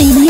Premium.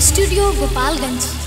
Studio Gopalganj.